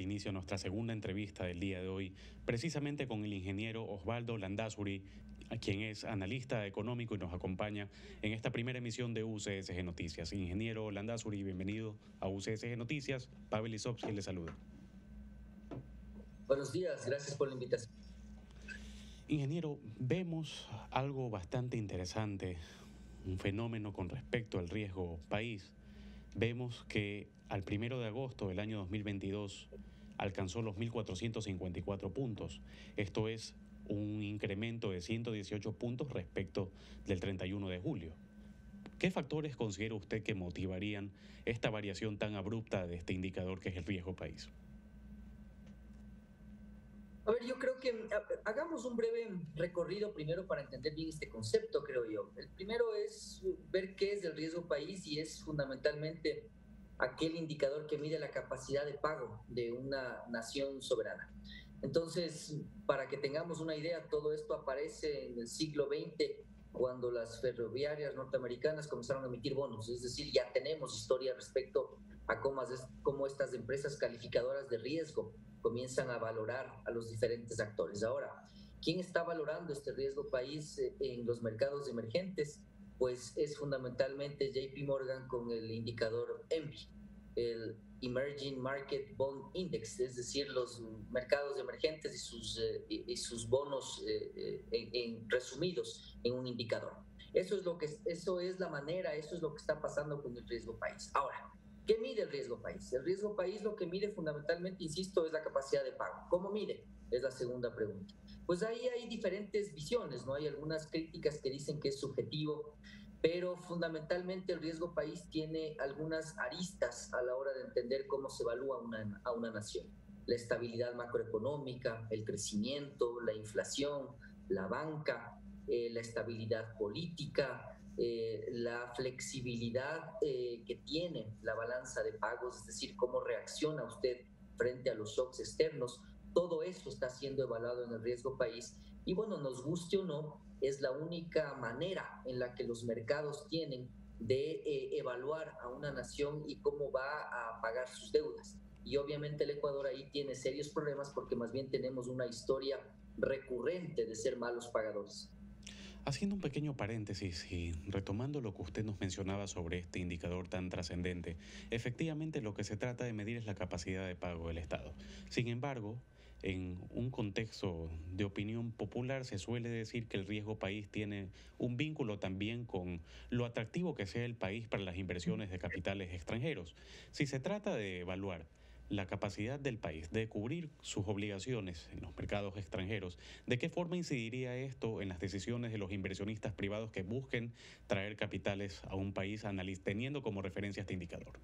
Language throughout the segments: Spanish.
dar inicio a nuestra segunda entrevista del día de hoy, precisamente con el ingeniero Osvaldo Landazuri, quien es analista económico y nos acompaña en esta primera emisión de UCSG Noticias. Ingeniero Landazuri, bienvenido a UCSG Noticias. Pavel Isovsky le saluda. Buenos días, gracias por la invitación. Ingeniero, vemos algo bastante interesante, un fenómeno con respecto al riesgo país vemos que al primero de agosto del año 2022 alcanzó los 1.454 puntos. Esto es un incremento de 118 puntos respecto del 31 de julio. ¿Qué factores considera usted que motivarían esta variación tan abrupta de este indicador que es el riesgo país? A ver, yo creo que hagamos un breve recorrido primero para entender bien este concepto, creo yo. El primero es ver qué es el riesgo país y es fundamentalmente aquel indicador que mide la capacidad de pago de una nación soberana. Entonces, para que tengamos una idea, todo esto aparece en el siglo XX cuando las ferroviarias norteamericanas comenzaron a emitir bonos, es decir, ya tenemos historia respecto a cómo, cómo estas empresas calificadoras de riesgo comienzan a valorar a los diferentes actores. Ahora, ¿quién está valorando este riesgo país eh, en los mercados emergentes? Pues es fundamentalmente JP Morgan con el indicador ENVI, el Emerging Market Bond Index, es decir, los mercados emergentes y sus, eh, y sus bonos eh, en, resumidos en un indicador. Eso es, lo que, eso es la manera, eso es lo que está pasando con el riesgo país. Ahora, ¿Qué mide el riesgo país? El riesgo país lo que mide fundamentalmente, insisto, es la capacidad de pago. ¿Cómo mide? Es la segunda pregunta. Pues ahí hay diferentes visiones, ¿no? Hay algunas críticas que dicen que es subjetivo, pero fundamentalmente el riesgo país tiene algunas aristas a la hora de entender cómo se evalúa una, a una nación. La estabilidad macroeconómica, el crecimiento, la inflación, la banca, eh, la estabilidad política, eh, la flexibilidad eh, que tiene la balanza de pagos, es decir, cómo reacciona usted frente a los shocks externos, todo eso está siendo evaluado en el riesgo país y bueno, nos guste o no, es la única manera en la que los mercados tienen de eh, evaluar a una nación y cómo va a pagar sus deudas. Y obviamente el Ecuador ahí tiene serios problemas porque más bien tenemos una historia recurrente de ser malos pagadores. Haciendo un pequeño paréntesis y retomando lo que usted nos mencionaba sobre este indicador tan trascendente, efectivamente lo que se trata de medir es la capacidad de pago del Estado. Sin embargo, en un contexto de opinión popular se suele decir que el riesgo país tiene un vínculo también con lo atractivo que sea el país para las inversiones de capitales extranjeros. Si se trata de evaluar la capacidad del país de cubrir sus obligaciones en los mercados extranjeros, ¿de qué forma incidiría esto en las decisiones de los inversionistas privados que busquen traer capitales a un país teniendo como referencia este indicador?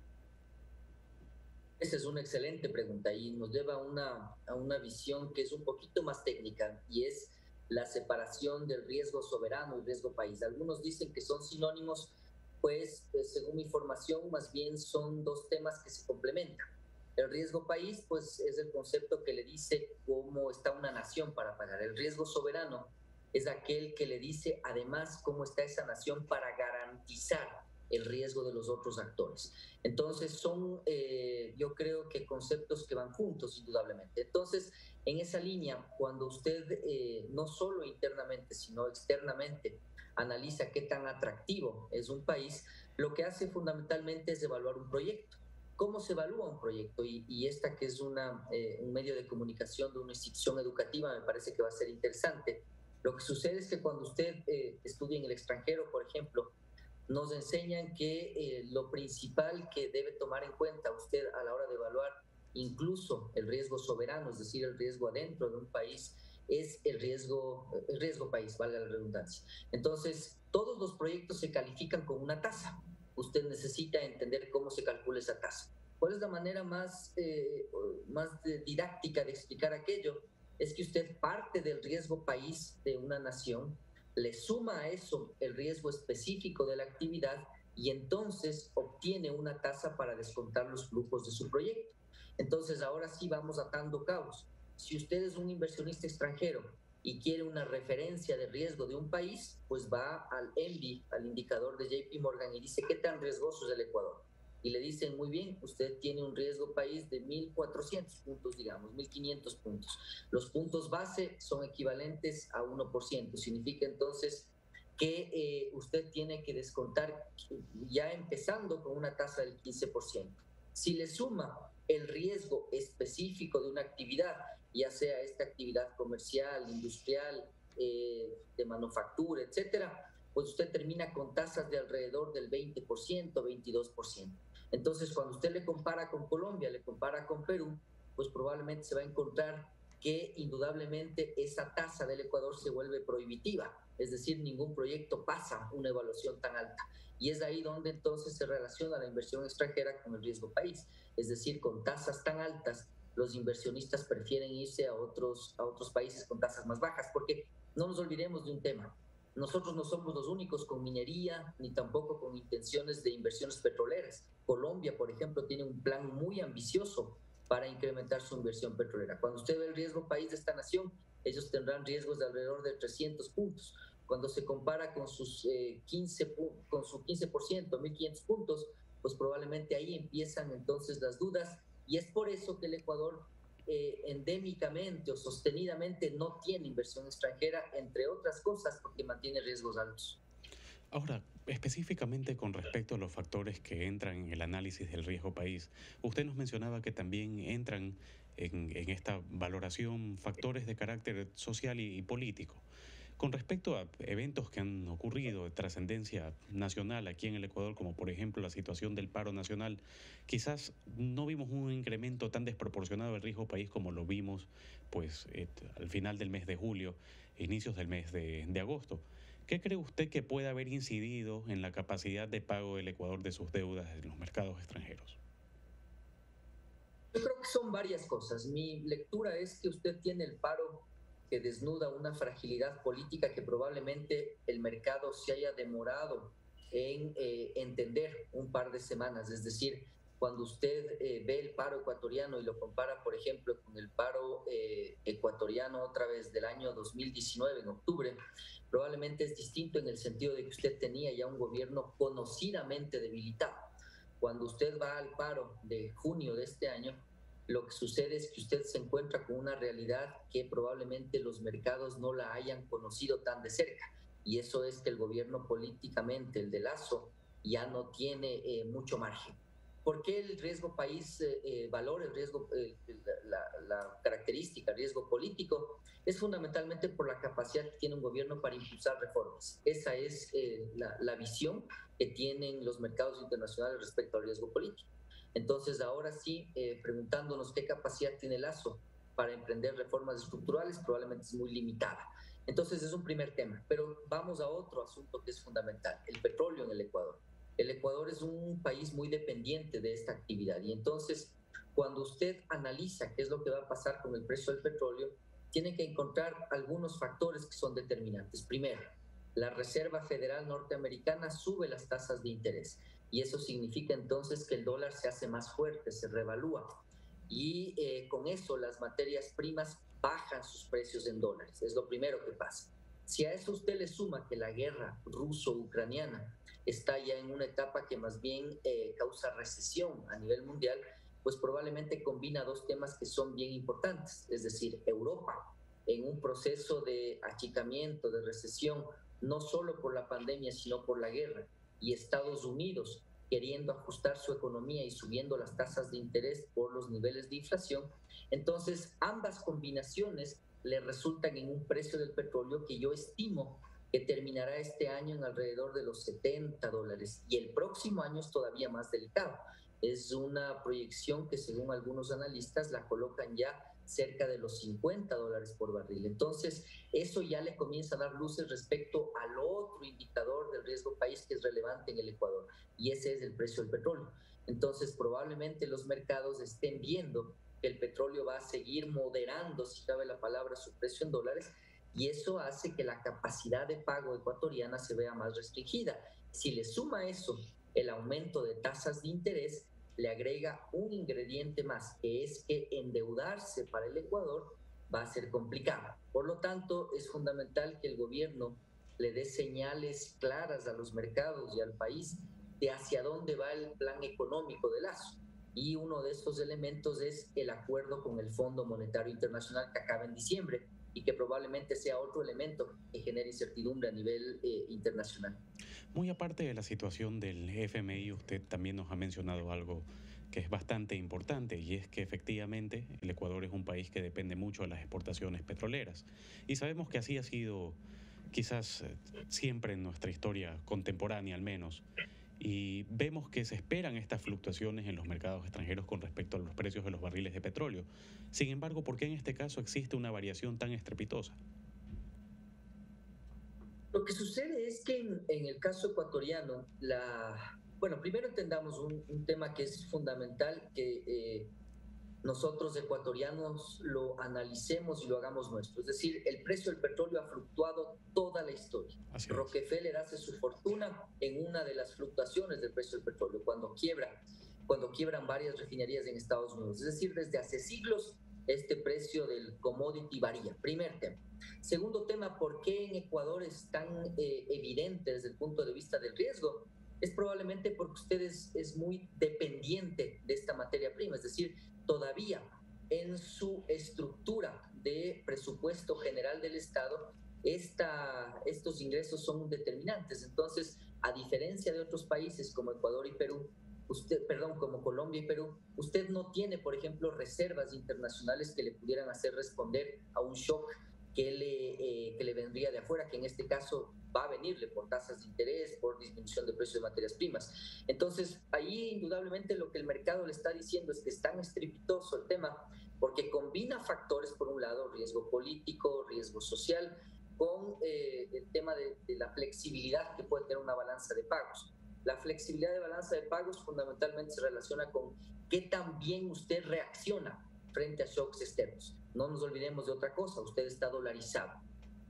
Esa es una excelente pregunta y nos lleva a una, a una visión que es un poquito más técnica y es la separación del riesgo soberano y riesgo país. Algunos dicen que son sinónimos, pues, pues según mi información, más bien son dos temas que se complementan. El riesgo país, pues es el concepto que le dice cómo está una nación para pagar. El riesgo soberano es aquel que le dice además cómo está esa nación para garantizar el riesgo de los otros actores. Entonces son, eh, yo creo que conceptos que van juntos, indudablemente. Entonces, en esa línea, cuando usted eh, no solo internamente, sino externamente analiza qué tan atractivo es un país, lo que hace fundamentalmente es evaluar un proyecto cómo se evalúa un proyecto y, esta que es una, eh, un medio de comunicación de una institución educativa me parece que va a ser interesante. Lo que sucede es que cuando usted eh, estudia en el extranjero, por ejemplo, nos enseñan que eh, lo principal que debe tomar en cuenta usted a la hora de evaluar incluso el riesgo soberano, es decir, el riesgo adentro de un país, es el riesgo, el riesgo país, valga la redundancia. Entonces, todos los proyectos se califican con una tasa usted necesita entender cómo se calcula esa tasa. ¿Cuál es la manera más, eh, más didáctica de explicar aquello? Es que usted parte del riesgo país de una nación, le suma a eso el riesgo específico de la actividad y entonces obtiene una tasa para descontar los flujos de su proyecto. Entonces ahora sí vamos atando cabos. Si usted es un inversionista extranjero y quiere una referencia de riesgo de un país, pues va al ENVI, al indicador de JP Morgan, y dice qué tan riesgoso es el Ecuador. y le dicen, muy bien, usted tiene un riesgo país de 1.400 puntos, digamos, 1.500 puntos. Los puntos base son equivalentes a 1%. Significa entonces que eh, usted tiene que descontar ya empezando con una tasa del 15%. Si le suma el riesgo específico de una actividad, ya sea esta actividad comercial, industrial, eh, de manufactura, etcétera, pues usted termina con tasas de alrededor del 20%, 22%. Entonces, cuando usted le compara con Colombia, le compara con Perú, pues probablemente se va a encontrar que indudablemente esa tasa del Ecuador se vuelve prohibitiva, es decir, ningún proyecto pasa una evaluación tan alta. Y es ahí donde entonces se relaciona la inversión extranjera con el riesgo país, es decir, con tasas tan altas, los inversionistas prefieren irse a otros, a otros países con tasas más bajas, porque no nos olvidemos de un tema, nosotros no somos los únicos con minería ni tampoco con intenciones de inversiones petroleras. Colombia, por ejemplo, tiene un plan muy ambicioso para incrementar su inversión petrolera. Cuando usted ve el riesgo país de esta nación, ellos tendrán riesgos de alrededor de 300 puntos. Cuando se compara con sus 15 eh, con su 15%, 1500 puntos, pues probablemente ahí empiezan entonces las dudas y es por eso que el Ecuador eh, endémicamente o sostenidamente no tiene inversión extranjera, entre otras cosas porque mantiene riesgos altos. Ahora, específicamente con respecto a los factores que entran en el análisis del riesgo país, usted nos mencionaba que también entran en, esta valoración factores de carácter social y político. Con respecto a eventos que han ocurrido de trascendencia nacional aquí en el Ecuador, como por ejemplo la situación del paro nacional, quizás no vimos un incremento tan desproporcionado del riesgo país como lo vimos pues al final del mes de julio, inicios del mes de, de agosto. ¿Qué cree usted que puede haber incidido en la capacidad de pago del Ecuador de sus deudas en los mercados extranjeros? Yo creo que son varias cosas. Mi lectura es que usted tiene el paro que desnuda una fragilidad política que probablemente el mercado se haya demorado en eh, entender un par de semanas. Es decir, cuando usted eh, ve el paro ecuatoriano y lo compara, por ejemplo, con el paro eh, ecuatoriano otra vez del año 2019, en octubre, probablemente es distinto en el sentido de que usted tenía ya un gobierno conocidamente debilitado. Cuando usted va al paro de junio de este año, lo que sucede es que usted se encuentra con una realidad que probablemente los mercados no la hayan conocido tan de cerca. Y eso es que el gobierno políticamente, el de Lazo, ya no tiene eh, mucho margen. ¿Por qué el riesgo país eh, eh, valor, el riesgo, la, característica, el riesgo político? Es fundamentalmente por la capacidad que tiene un gobierno para impulsar reformas. Esa es la, la visión que tienen los mercados internacionales respecto al riesgo político. Entonces, ahora sí, eh, preguntándonos qué capacidad tiene Lazo para emprender reformas estructurales, probablemente es muy limitada. Entonces, es un primer tema. Pero vamos a otro asunto que es fundamental, el petróleo en el Ecuador. El Ecuador es un país muy dependiente de esta actividad y entonces, cuando usted analiza qué es lo que va a pasar con el precio del petróleo, tiene que encontrar algunos factores que son determinantes. Primero, la Reserva Federal Norteamericana sube las tasas de interés y eso significa entonces que el dólar se hace más fuerte, se revalúa. Y eh, con eso las materias primas bajan sus precios en dólares. Es lo primero que pasa. Si a eso usted le suma que la guerra ruso-ucraniana está ya en una etapa que más bien eh, causa recesión a nivel mundial, pues probablemente combina dos temas que son bien importantes. Es decir, Europa en un proceso de achicamiento, de recesión, no solo por la pandemia, sino por la guerra y Estados Unidos queriendo ajustar su economía y subiendo las tasas de interés por los niveles de inflación, entonces ambas combinaciones le resultan en un precio del petróleo que yo estimo que terminará este año en alrededor de los 70 dólares y el próximo año es todavía más delicado. Es una proyección que según algunos analistas la colocan ya cerca de los 50 dólares por barril. Entonces, eso ya le comienza a dar luces respecto al otro indicador del riesgo país que es relevante en el Ecuador, y ese es el precio del petróleo. Entonces, probablemente los mercados estén viendo que el petróleo va a seguir moderando, si cabe la palabra, su precio en dólares, y eso hace que la capacidad de pago ecuatoriana se vea más restringida. Si le suma eso el aumento de tasas de interés, le agrega un ingrediente más, que es que endeudarse para el Ecuador va a ser complicado. Por lo tanto, es fundamental que el gobierno le dé señales claras a los mercados y al país de hacia dónde va el plan económico de Lazo. Y uno de estos elementos es el acuerdo con el Fondo Monetario Internacional que acaba en diciembre y que probablemente sea otro elemento que genere incertidumbre a nivel eh, internacional. Muy aparte de la situación del FMI, usted también nos ha mencionado algo que es bastante importante y es que efectivamente el Ecuador es un país que depende mucho de las exportaciones petroleras. Y sabemos que así ha sido quizás eh, siempre en nuestra historia contemporánea al menos. Y vemos que se esperan estas fluctuaciones en los mercados extranjeros con respecto a los precios de los barriles de petróleo. Sin embargo, ¿por qué en este caso existe una variación tan estrepitosa? Lo que sucede es que en, el caso ecuatoriano, la, bueno, primero entendamos un, tema que es fundamental, que eh, nosotros ecuatorianos lo analicemos y lo hagamos nuestro. Es decir, el precio del petróleo ha fluctuado toda la historia. Rockefeller hace su fortuna en una de las fluctuaciones del precio del petróleo, cuando quiebra, cuando quiebran varias refinerías en Estados Unidos. Es decir, desde hace siglos este precio del commodity varía. Primer tema. Segundo tema, ¿por qué en Ecuador es tan eh, evidente desde el punto de vista del riesgo? Es probablemente porque ustedes es muy dependiente de esta materia prima, es decir, todavía en su estructura de presupuesto general del Estado, esta, estos ingresos son determinantes. Entonces, a diferencia de otros países como Ecuador y Perú, usted, perdón, como Colombia y Perú, usted no tiene, por ejemplo, reservas internacionales que le pudieran hacer responder a un shock que le, eh, que le vendría de afuera, que en este caso va a venirle por tasas de interés, por disminución de precios de materias primas. Entonces, ahí indudablemente lo que el mercado le está diciendo es que es tan estrepitoso el tema porque combina factores, por un lado, riesgo político, riesgo social, con eh, el tema de, la flexibilidad que puede tener una balanza de pagos. La flexibilidad de balanza de pagos fundamentalmente se relaciona con qué tan bien usted reacciona frente a shocks externos. No nos olvidemos de otra cosa, usted está dolarizado.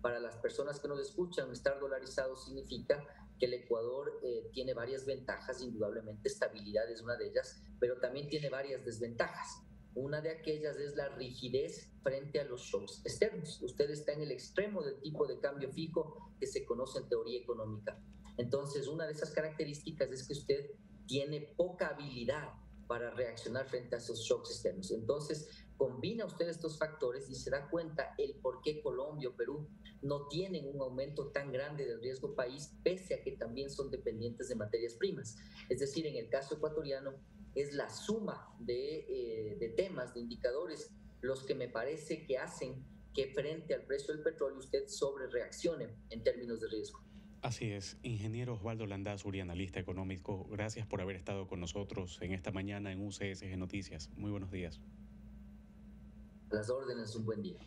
Para las personas que nos escuchan, estar dolarizado significa que el Ecuador eh, tiene varias ventajas, indudablemente estabilidad es una de ellas, pero también tiene varias desventajas. Una de aquellas es la rigidez frente a los shocks externos. Usted está en el extremo del tipo de cambio fijo que se conoce en teoría económica. Entonces, una de esas características es que usted tiene poca habilidad para reaccionar frente a esos shocks externos. Entonces, combina usted estos factores y se da cuenta el por qué Colombia o Perú no tienen un aumento tan grande del riesgo país, pese a que también son dependientes de materias primas. Es decir, en el caso ecuatoriano, es la suma de, eh, de temas, de indicadores, los que me parece que hacen que frente al precio del petróleo usted sobre reaccione en términos de riesgo. Así es, ingeniero Osvaldo Landazuri, analista económico, gracias por haber estado con nosotros en esta mañana en UCSG Noticias. Muy buenos días. Las órdenes, un buen día.